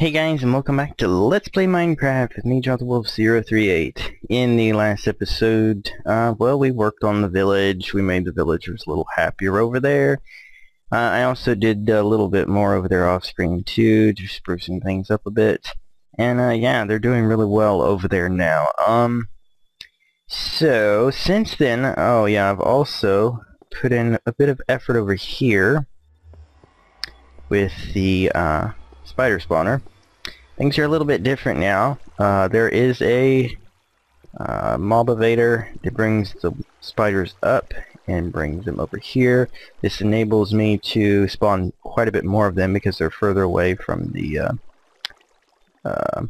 Hey guys and welcome back to Let's Play Minecraft with me, Jonathan Wolfe 038. In the last episode, uh, well, we worked on the village. We made the villagers a little happier over there. Uh, I also did a little bit more over there off screen too, just sprucing things up a bit. And uh, yeah, they're doing really well over there now. Um, so, since then, oh yeah, I've also put in a bit of effort over here with the uh, spider spawner. Things are a little bit different now. Uh, there is a uh, mob elevator that brings the spiders up and brings them over here. This enables me to spawn quite a bit more of them because they're further away from the uh, uh,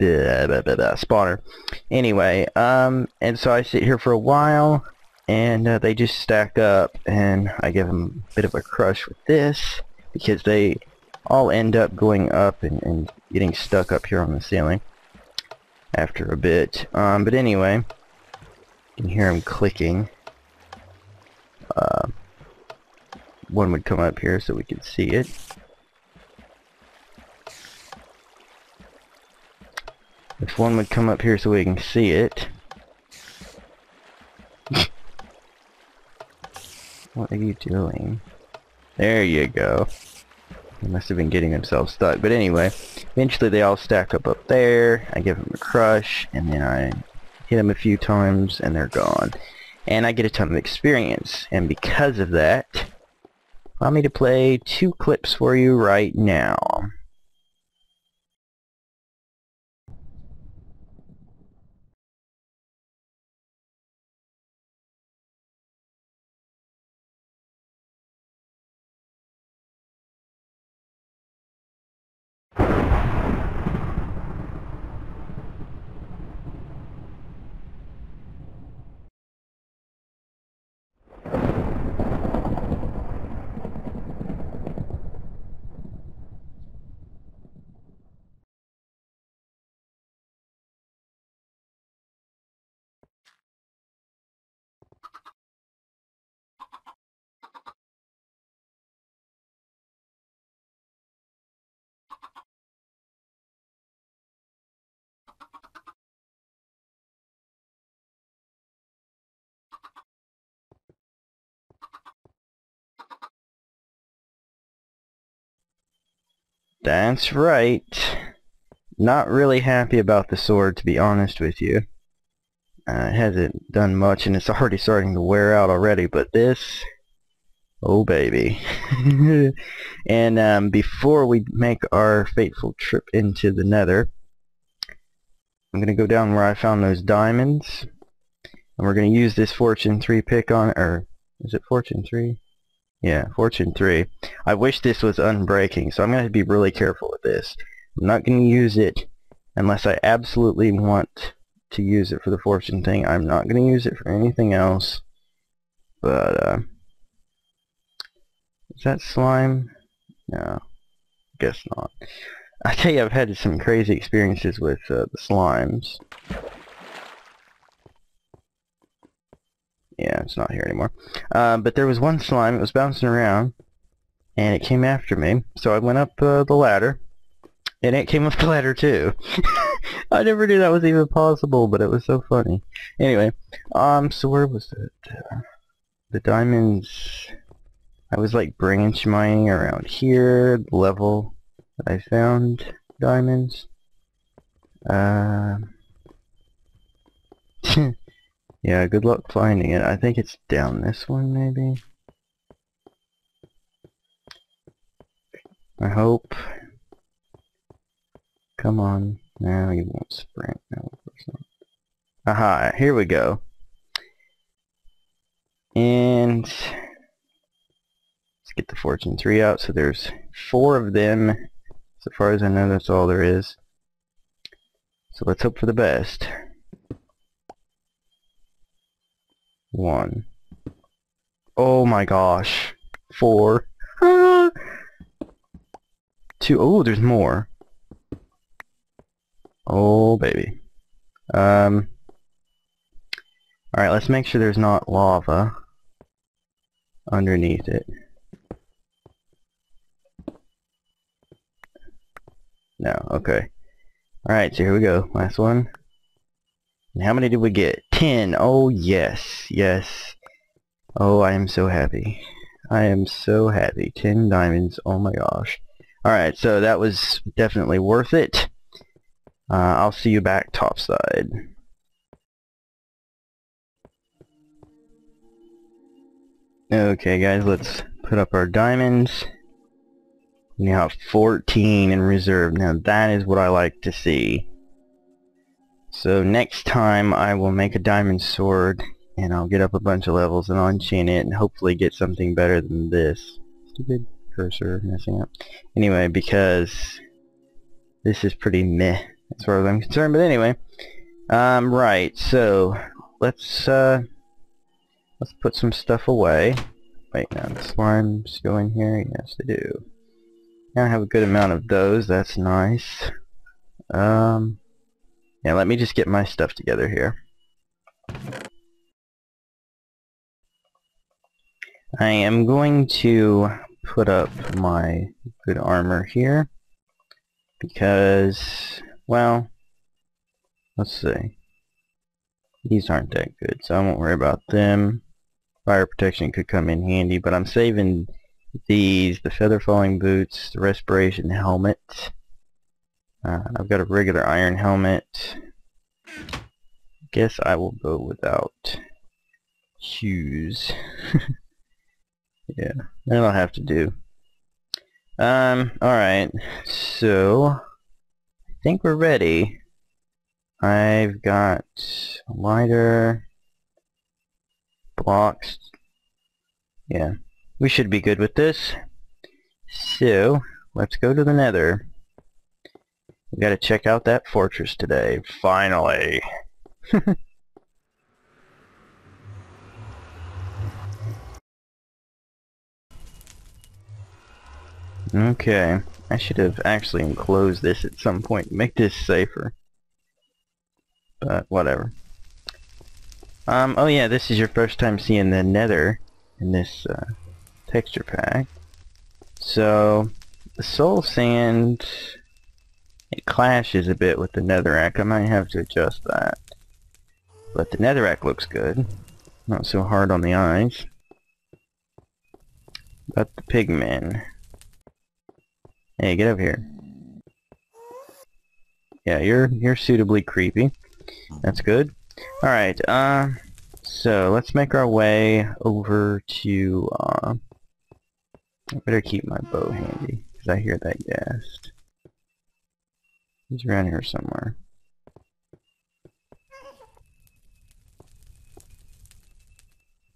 blah, blah, blah, spawner. Anyway, um, and so I sit here for a while and uh, they just stack up and I give them a bit of a crush with this because they all end up going up and, and getting stuck up here on the ceiling after a bit. Um, but anyway, you can hear them clicking. Uh, one would come up here so we could see it. If one would come up here so we can see it. what are you doing? There you go. He must have been getting themselves stuck. But anyway, eventually they all stack up up there. I give them a crush, and then I hit them a few times, and they're gone. And I get a ton of experience. And because of that, allow me to play two clips for you right now. That's right. Not really happy about the sword, to be honest with you. Uh, it hasn't done much, and it's already starting to wear out already, but this... Oh, baby. and um, before we make our fateful trip into the nether, I'm going to go down where I found those diamonds, and we're going to use this Fortune 3 pick on, or is it Fortune 3? Yeah, Fortune 3. I wish this was unbreaking, so I'm going to be really careful with this. I'm not going to use it unless I absolutely want to use it for the Fortune thing. I'm not going to use it for anything else. But, uh... Is that slime? No. Guess not. I tell you, I've had some crazy experiences with uh, the slimes. Yeah, it's not here anymore. Uh, but there was one slime, it was bouncing around, and it came after me. So I went up uh, the ladder, and it came up the ladder too. I never knew that was even possible, but it was so funny. Anyway, um, so where was it? Uh, the diamonds... I was like branch mining around here, the level that I found diamonds. Uh... Yeah, good luck finding it. I think it's down this one, maybe? I hope. Come on. Now you won't sprint. No, Aha, here we go. And let's get the Fortune 3 out. So there's four of them. So far as I know, that's all there is. So let's hope for the best. One. Oh my gosh. Four. Two. Oh, there's more. Oh, baby. Um. Alright, let's make sure there's not lava underneath it. No, okay. Alright, so here we go. Last one. And how many did we get? Ten. Oh, yes. Yes. Oh, I am so happy. I am so happy. Ten diamonds. Oh my gosh. Alright, so that was definitely worth it. Uh, I'll see you back topside. Okay guys, let's put up our diamonds. We now 14 in reserve. Now that is what I like to see. So next time I will make a diamond sword and I'll get up a bunch of levels and I'll it and hopefully get something better than this. Stupid cursor messing up. Anyway, because this is pretty meh as far as I'm concerned. But anyway, um, right. So let's uh, let's put some stuff away. Wait, now the slimes go in here. Yes, they do. Now I have a good amount of those. That's nice. Um, yeah, let me just get my stuff together here. I am going to put up my good armor here because well, let's see. These aren't that good, so I won't worry about them. Fire protection could come in handy, but I'm saving these, the feather falling boots, the respiration helmet. Uh, I've got a regular iron helmet. Guess I will go without shoes. yeah, that'll have to do. Um, alright, so I think we're ready. I've got lighter, blocks. Yeah, we should be good with this. So, let's go to the nether. We gotta check out that fortress today, finally. okay. I should have actually enclosed this at some point make this safer. But whatever. Um, oh yeah, this is your first time seeing the nether in this uh, texture pack. So, the soul sand, it clashes a bit with the netherrack. I might have to adjust that. But the netherrack looks good. Not so hard on the eyes. But the pigmen. Hey, get over here. Yeah, you're you're suitably creepy. That's good. Alright, uh, so let's make our way over to, uh, I better keep my bow handy, because I hear that ghast. He's around here somewhere.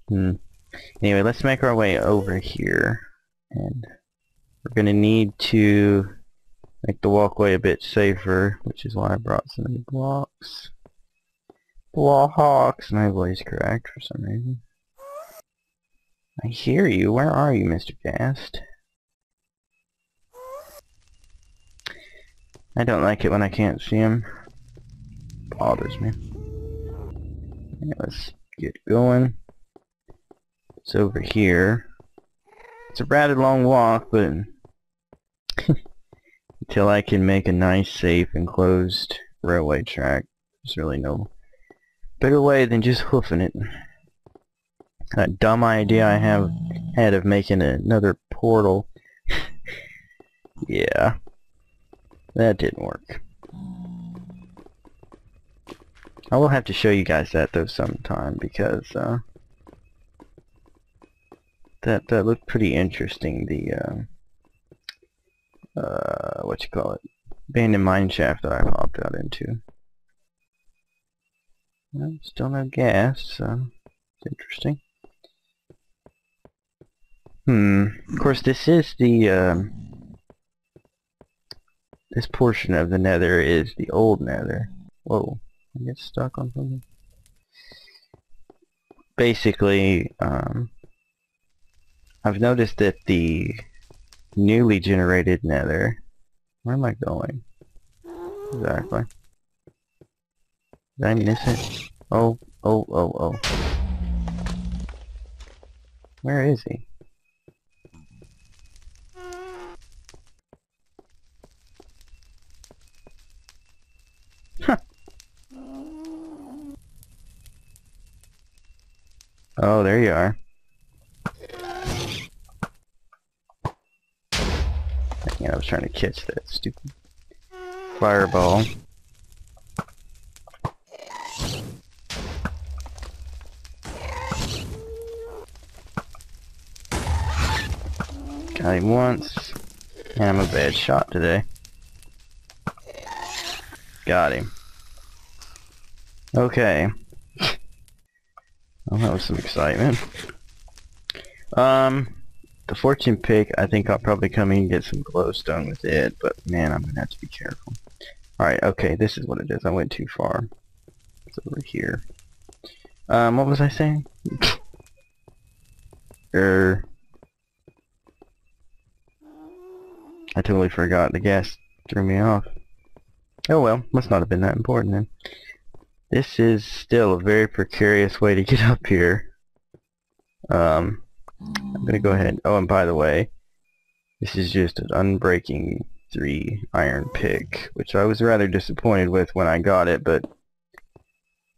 Hmm. Anyway, let's make our way over here. And we're going to need to make the walkway a bit safer, which is why I brought some new blocks. Blocks! My voice cracked for some reason. I hear you. Where are you, Mr. Ghast? I don't like it when I can't see him. Bothers me. Yeah, let's get going. It's over here. It's a rather long walk, but until I can make a nice, safe, enclosed railway track. There's really no better way than just hoofing it. That dumb idea I have had of making another portal. yeah. That didn't work. I will have to show you guys that though sometime because uh, that that looked pretty interesting. The uh, uh, what you call it, abandoned mine shaft that I popped out into. Well, still no ghast, so it's interesting. Hmm. Of course, this is the um, this portion of the Nether is the old Nether. Whoa! I get stuck on something. Basically, um, I've noticed that the newly generated nether. Where am I going? Exactly. Did I miss it? Oh, oh, oh, oh. Where is he? Oh, there you are. Yeah, I was trying to catch that stupid fireball. Got him once. And I'm a bad shot today. Got him. Okay. Well, that was some excitement. Um, the fortune pick, I think I'll probably come in and get some glowstone with it, but man, I'm gonna have to be careful. Alright, okay, this is what it is. I went too far. It's over here. Um, what was I saying? er... I totally forgot. The ghast threw me off. Oh well, must not have been that important then. This is still a very precarious way to get up here. Um, I'm gonna go ahead. Oh, and by the way, this is just an unbreaking 3 iron pick, which I was rather disappointed with when I got it, but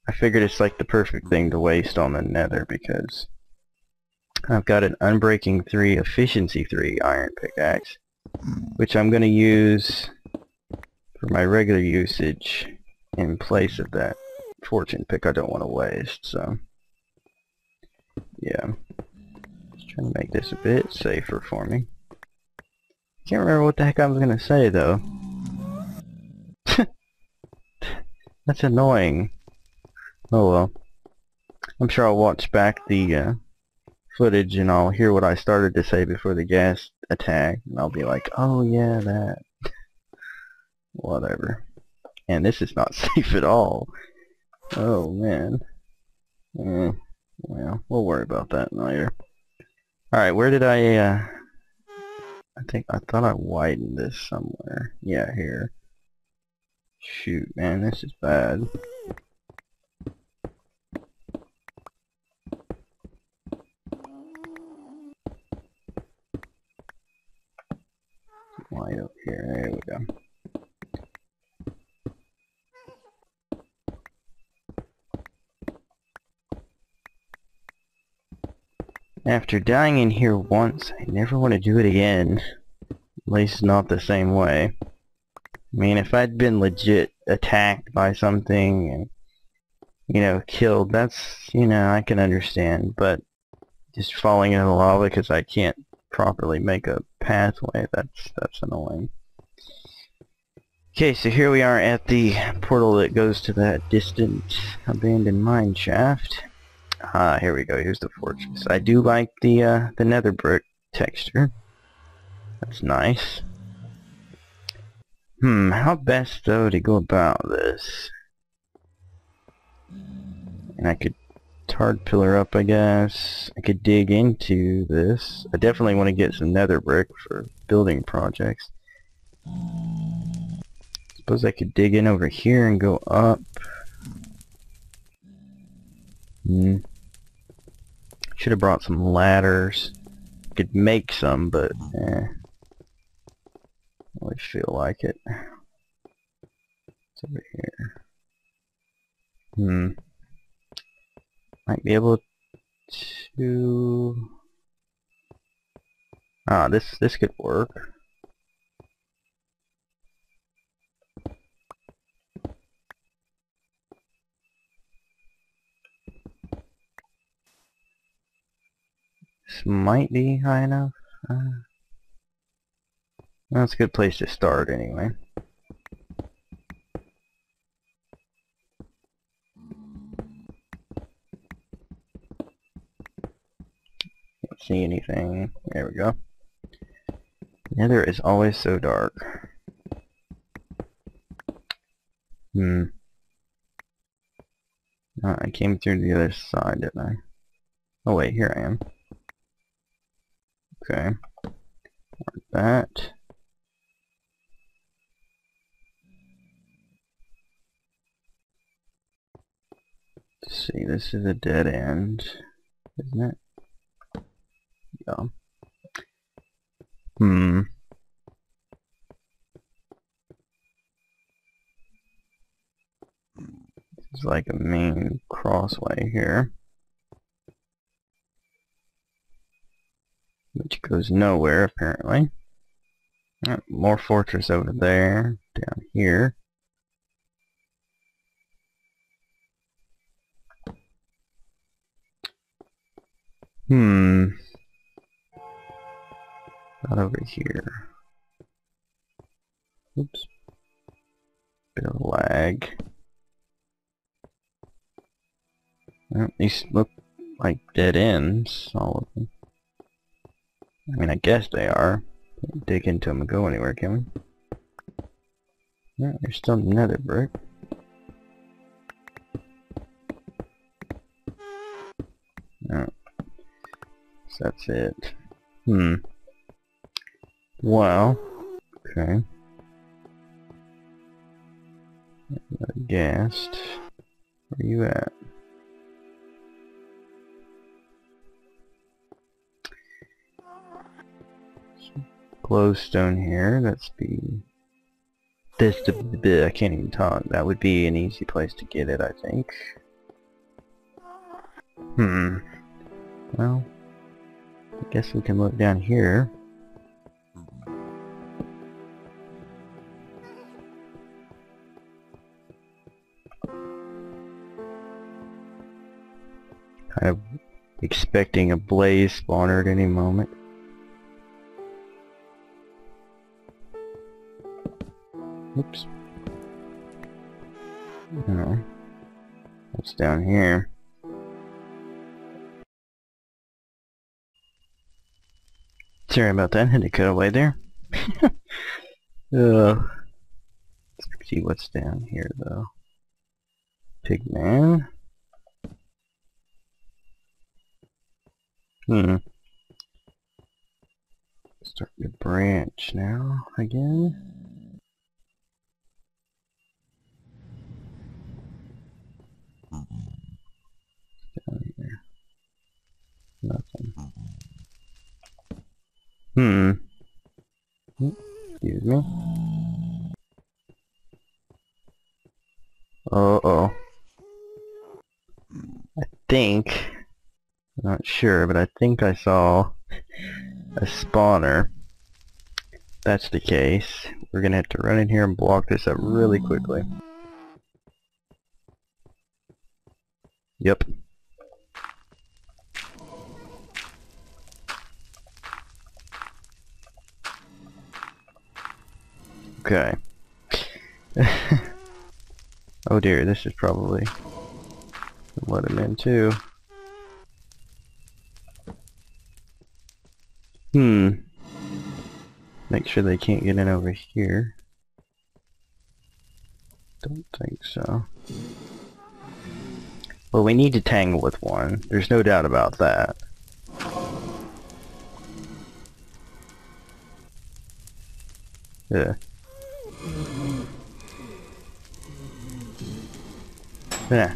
I figured it's like the perfect thing to waste on the nether because I've got an unbreaking 3 efficiency 3 iron pickaxe which I'm going to use for my regular usage in place of that fortune pick I don't want to waste, so yeah. Just trying to make this a bit safer for me. Can't remember what the heck I was going to say though. That's annoying. Oh well. I'm sure I'll watch back the uh, footage and I'll hear what I started to say before the ghast attack and I'll be like, oh yeah, that. Whatever. And this is not safe at all. Oh man. Eh, well, we'll worry about that later. Alright, where did I, uh... I think, I thought I widened this somewhere. Yeah, here. Shoot, man, this is bad. Wide up here, there we go. After dying in here once, I never want to do it again. At least not the same way. I mean, if I'd been legit attacked by something and, you know, killed, that's, you know, I can understand. But just falling into the lava because I can't properly make a pathway. That's that's annoying. Okay, so here we are at the portal that goes to that distant abandoned mine shaft. Ah, here we go. Here's the fortress. I do like the uh, the nether brick texture. That's nice. Hmm, how best though to go about this? And I could hard pillar up, I guess. I could dig into this. I definitely want to get some nether brick for building projects. Suppose I could dig in over here and go up. Hmm. Should have brought some ladders. Could make some, but eh. Really feel like it. It's over here. Hmm might be able to ah this this could work this might be high enough uh, that's a good place to start anyway see anything. There we go. Nether is always so dark. Hmm. Oh, I came through the other side, didn't I? Oh wait, here I am. Okay. Like that. Let's see, this is a dead end, isn't it? Yeah. Hmm. Is like a main crossway here. Which goes nowhere, apparently. More fortress over there, down here. Hmm. Not over here. Oops. Bit of lag. Well, these look like dead ends, all of them. I mean, I guess they are. Can't dig into them and go anywhere, can we? Yeah, there's still another brick. Oh. So that's it. Hmm. Well, okay. Ghast. Where you at? Glowstone here. That's the this the I can't even talk. That would be an easy place to get it, I think. Hmm. Well, I guess we can look down here. Kind of expecting a blaze spawner at any moment. Oops. No. What's down here? Sorry about that, had to cut away there. uh, let's see what's down here though. Pigman. Hmm. Start to branch now again. Down here. Nothing. Hmm. Excuse me. Uh oh. I think, not sure, but I think I saw a spawner. That's the case. We're gonna have to run in here and block this up really quickly. Okay. oh dear, this is probably let him in too. Hmm. Make sure they can't get in over here. Don't think so. Well, we need to tangle with one. There's no doubt about that. Yeah. Yeah.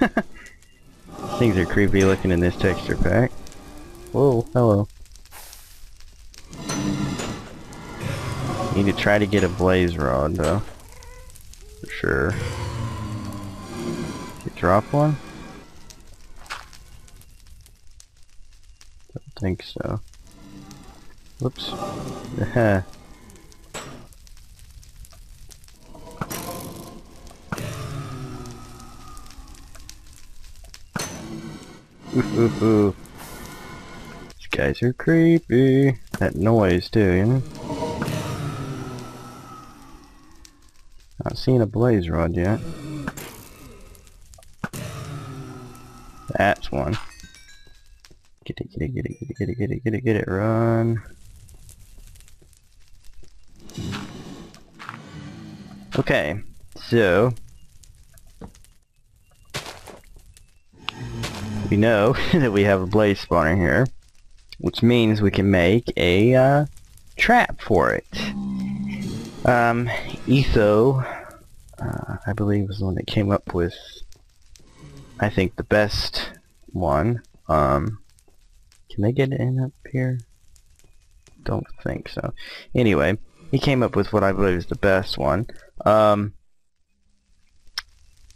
Things are creepy looking in this texture pack. Whoa, hello. Need to try to get a blaze rod though. For sure You drop one? Don't think so. Whoops. These guys are creepy. That noise too, you know? Not seeing a blaze rod yet. That's one. Get it, get it, get it, get it, get it, get it, get it, get it, run. Okay, so we know that we have a blaze spawner here, which means we can make a uh, trap for it. Um, Etho, uh, I believe, was the one that came up with I think the best one, um, can they get in up here? Don't think so. Anyway, he came up with what I believe is the best one. Um,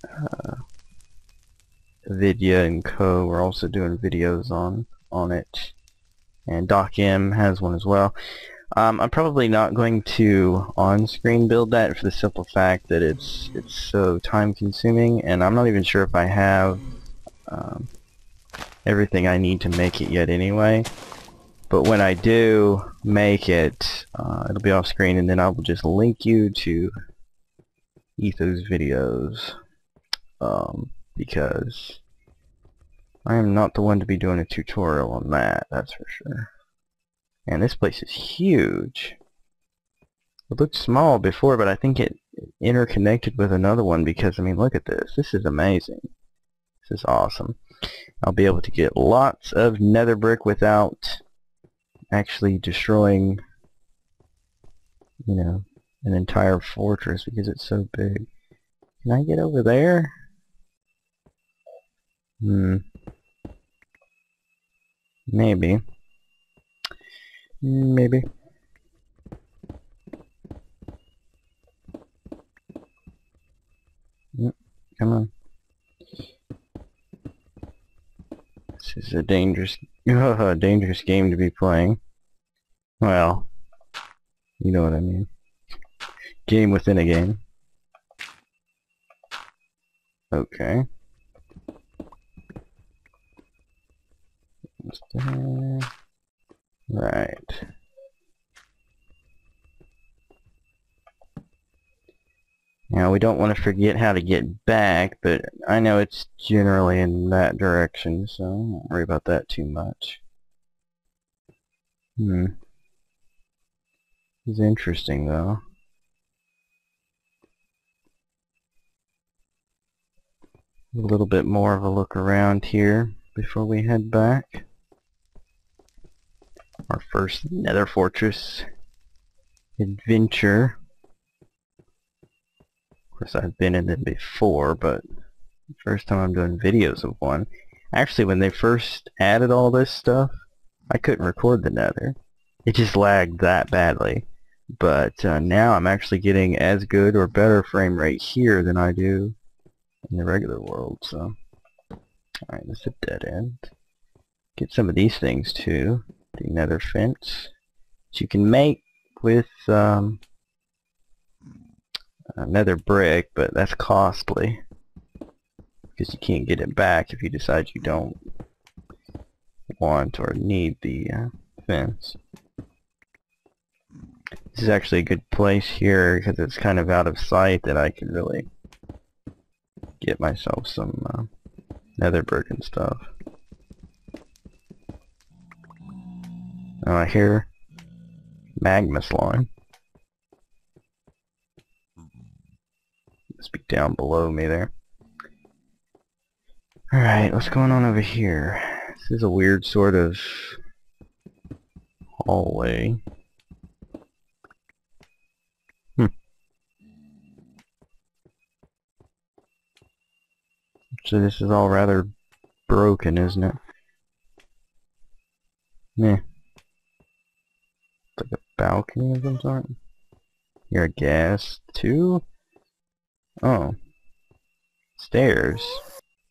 uh, Vidya and Co. We're also doing videos on on it and Doc M has one as well. Um, I'm probably not going to on-screen build that for the simple fact that it's it's so time-consuming, and I'm not even sure if I have um, everything I need to make it yet anyway. But when I do make it, uh, it'll be off-screen, and then I will just link you to Etho's videos, um, because I am not the one to be doing a tutorial on that, that's for sure. And this place is huge. It looked small before, but I think it interconnected with another one because, I mean, look at this. This is amazing. This is awesome. I'll be able to get lots of nether brick without actually destroying, you know, an entire fortress because it's so big. Can I get over there? Hmm. Maybe. Maybe. Yep, come on. This is a dangerous, dangerous game to be playing. Well, you know what I mean. Game within a game. Okay. Right. Now we don't want to forget how to get back, but I know it's generally in that direction, so I won't worry about that too much. Hmm. It's interesting though. A little bit more of a look around here before we head back our first nether fortress adventure. Of course I've been in them before, but first time I'm doing videos of one. Actually when they first added all this stuff, I couldn't record the nether. It just lagged that badly. But uh, now I'm actually getting as good or better frame rate here than I do in the regular world, so. Alright, this is a dead end. Get some of these things too the nether fence that you can make with um, nether brick, but that's costly because you can't get it back if you decide you don't want or need the uh, fence. This is actually a good place here because it's kind of out of sight that I can really get myself some uh, nether brick and stuff. I hear magma slime. Must be down below me there. Alright, what's going on over here? This is a weird sort of hallway. Hmm. So this is all rather broken, isn't it? A balcony of some sort. You're a ghast too? Oh. Stairs.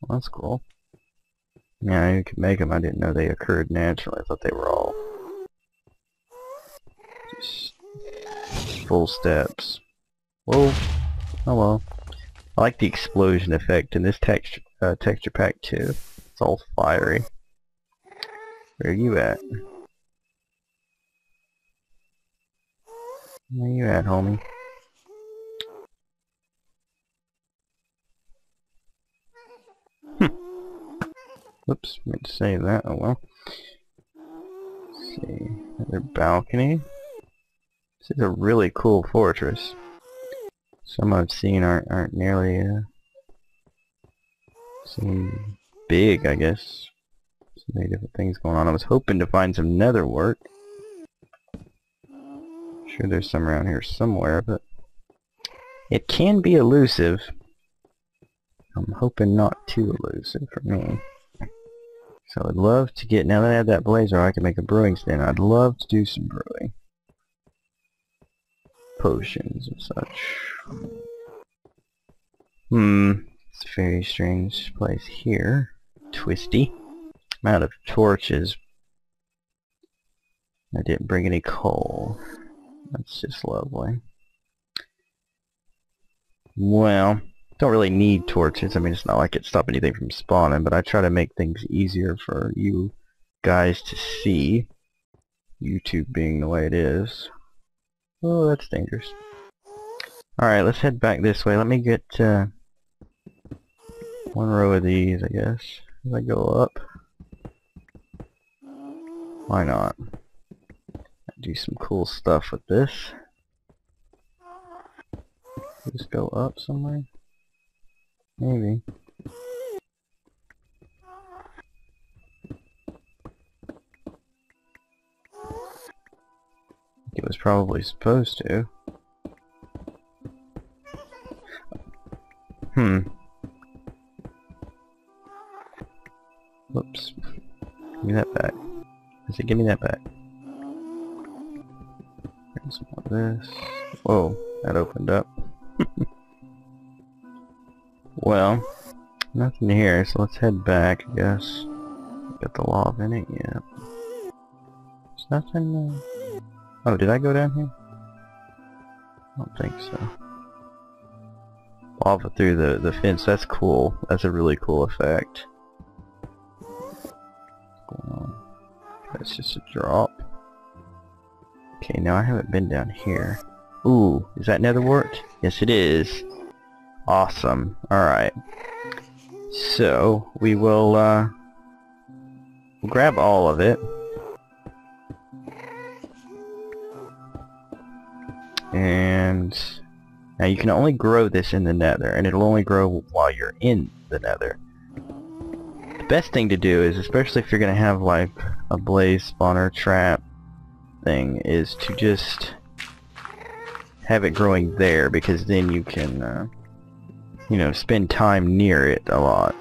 Well, that's cool. Yeah, you could make them. I didn't know they occurred naturally. I thought they were all just full steps. Whoa. Oh well. I like the explosion effect in this texture uh, texture pack too. It's all fiery. Where are you at? Where you at, homie? Hmm. Whoops, meant to save that. Oh well. Let's see. Another balcony. This is a really cool fortress. Some I've seen aren't aren't nearly uh, big, I guess. So many different things going on. I was hoping to find some nether wart sure there's some around here somewhere, but it can be elusive. I'm hoping not too elusive for me. So I'd love to get, now that I have that blaze rod, I can make a brewing stand. I'd love to do some brewing. Potions and such. Hmm, it's a very strange place here. Twisty. I'm out of torches, I didn't bring any coal. That's just lovely. Well, don't really need torches. I mean, it's not like it stopped anything from spawning, but I try to make things easier for you guys to see. YouTube being the way it is. Oh, that's dangerous. Alright, let's head back this way. Let me get uh, one row of these, I guess. As I go up. Why not? Do some cool stuff with this. Just go up somewhere? Maybe. It was probably supposed to. Hmm. Whoops. Give me that back. I said, give me that back. This. Whoa, that opened up. well, nothing here, so let's head back, I guess. Got the lava in it, yeah. There's nothing, uh... Oh, did I go down here? I don't think so. Lava through the, the fence, that's cool. That's a really cool effect. That's just a drop. Okay, now I haven't been down here. Ooh, is that nether wart? Yes it is. Awesome. Alright. So, we will, uh, we'll grab all of it. And now you can only grow this in the nether, and it'll only grow while you're in the nether The best thing to do is, especially if you're going to have like a blaze spawner trap thing, is to just have it growing there because then you can, uh, you know, spend time near it a lot.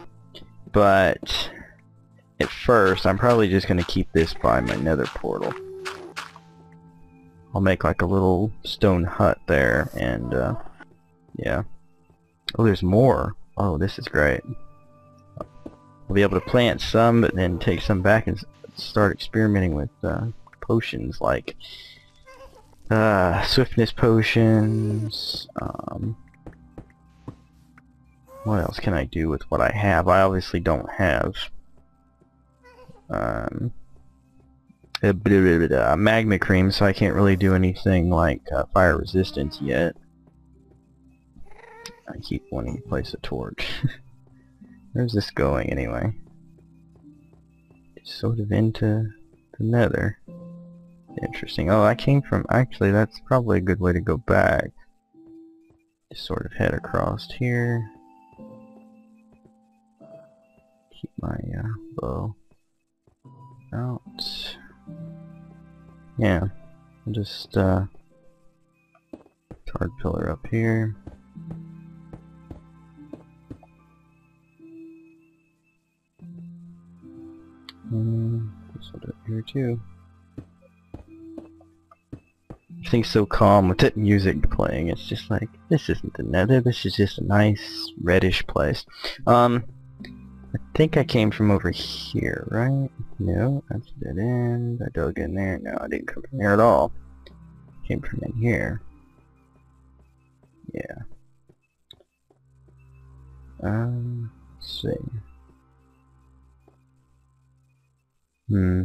But at first, I'm probably just going to keep this by my nether portal. I'll make like a little stone hut there and, uh, yeah. Oh, there's more. Oh, this is great. I'll be able to plant some, but then take some back and start experimenting with uh, potions like uh, swiftness potions. Um, what else can I do with what I have? I obviously don't have um, a blah, blah, blah, magma cream, so I can't really do anything like uh, fire resistance yet. I keep wanting to place a torch. Where's this going anyway? It's sort of into the nether. Interesting. Oh, I came from... Actually, that's probably a good way to go back. Just sort of head across here. Keep my uh, bow out. Yeah. Just uh, hard pillar up here. Mm, this will do it here too. Everything's so calm with that music playing. It's just like, this isn't the nether, this is just a nice reddish place. Um, I think I came from over here, right? No, that's dead end. I dug in there. No, I didn't come from here at all. Came from in here. Yeah. Um, see. Hmm.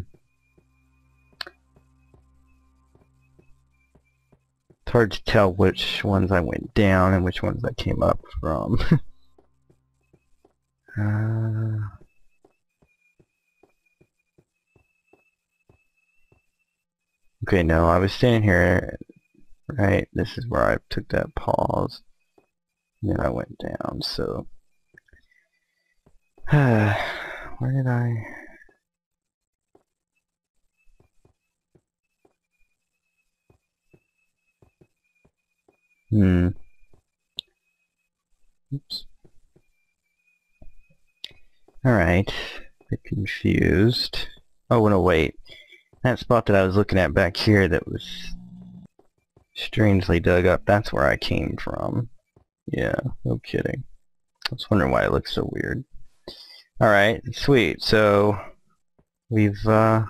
It's hard to tell which ones I went down and which ones I came up from. uh, okay, no, I was standing here, right, this is where I took that pause, and then I went down, so, where did I... Hmm. Oops. Alright. Bit confused. Oh, no, wait. That spot that I was looking at back here that was strangely dug up, that's where I came from. Yeah, no kidding. I was wondering why it looks so weird. Alright, sweet. So, we've, uh,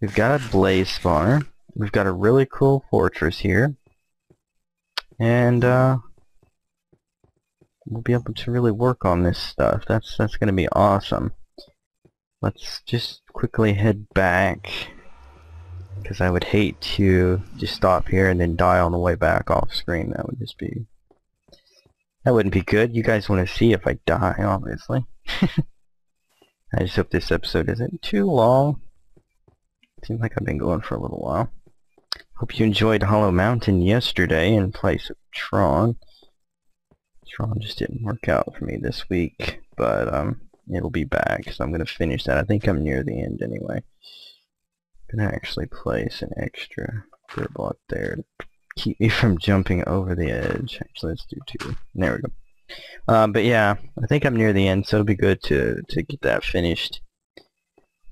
We've got a blaze spawner. We've got a really cool fortress here. And, uh, we'll be able to really work on this stuff. That's, that's gonna be awesome. Let's just quickly head back. Because I would hate to just stop here and then die on the way back off screen. That would just be... That wouldn't be good. You guys want to see if I die, obviously. I just hope this episode isn't too long. Seems like I've been going for a little while. Hope you enjoyed Hollow Mountain yesterday in place of Tron. Tron just didn't work out for me this week, but um, it'll be back, so I'm going to finish that. I think I'm near the end anyway. I'm going to actually place an extra dirt block there to keep me from jumping over the edge. Actually, let's do two. There we go. Uh, but yeah, I think I'm near the end, so it'll be good to, to get that finished.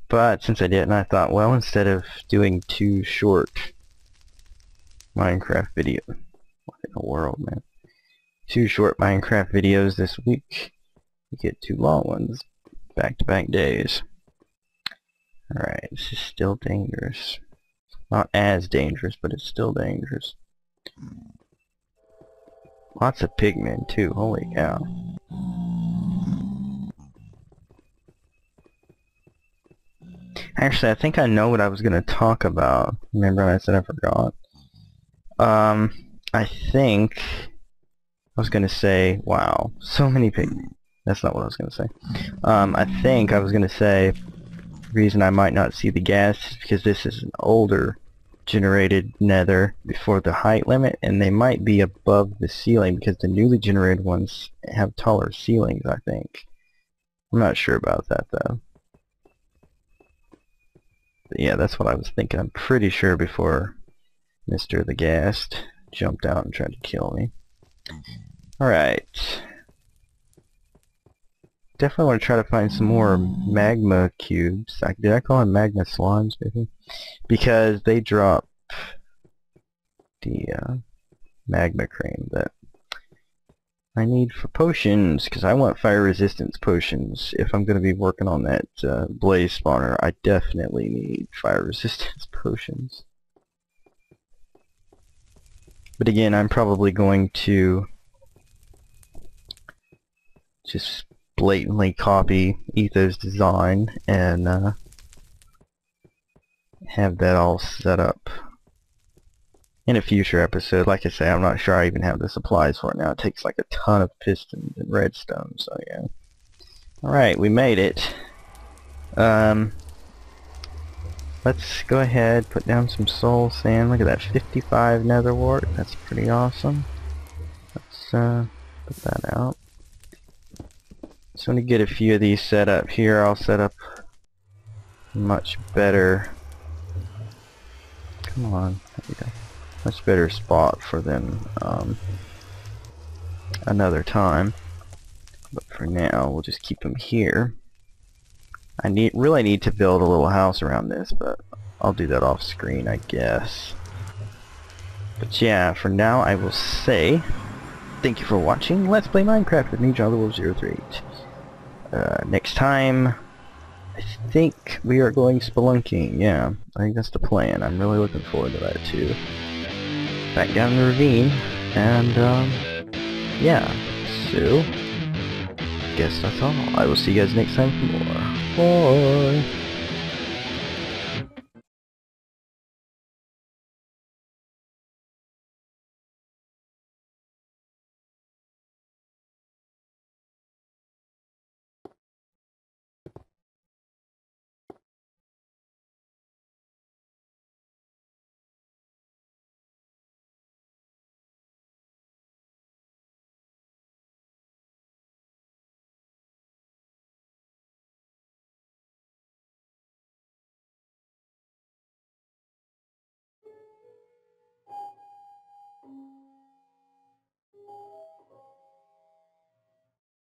But since I didn't, I thought, well, instead of doing two short Minecraft video. what in the world, man? Two short Minecraft videos this week, you get two long ones, back-to-back -back days. Alright, this is still dangerous. Not as dangerous, but it's still dangerous. Lots of pigmen too, holy cow. Actually, I think I know what I was going to talk about. Remember I said I forgot? Um, I think I was going to say, wow, so many pigmen. That's not what I was to say. Um, I think I was going to say reason I might not see the ghast is because this is an older generated nether before the height limit and they might be above the ceiling because the newly generated ones have taller ceilings I think. I'm not sure about that though. But yeah, that's what I was thinking. I'm pretty sure before Mr. the Ghast jumped out and tried to kill me. Alright. Definitely want to try to find some more magma cubes. Did I call them magma slimes, maybe? because they drop the uh, magma cream that I need for potions because I want fire resistance potions if I'm going to be working on that uh, blaze spawner I definitely need fire resistance potions but again I'm probably going to just blatantly copy Etho's design and uh, have that all set up in a future episode. Like I say, I'm not sure I even have the supplies for it now. It takes like a ton of pistons and redstone, so yeah. Alright, we made it. Um, let's go ahead, put down some soul sand. Look at that, 55 nether wart. That's pretty awesome. Let's uh, put that out. So I'm to get a few of these set up here. I'll set up much better Come on. Much better spot for them um, another time. But for now, we'll just keep them here. I need really need to build a little house around this, but I'll do that off screen, I guess. But yeah, for now, I will say thank you for watching. Let's play Minecraft with me, Jonathan Wolfe 038. Uh, next time, I think we are going spelunking, yeah. I think that's the plan. I'm really looking forward to that too. Back down the ravine, and um, yeah. So, guess that's all. I will see you guys next time for more. Bye!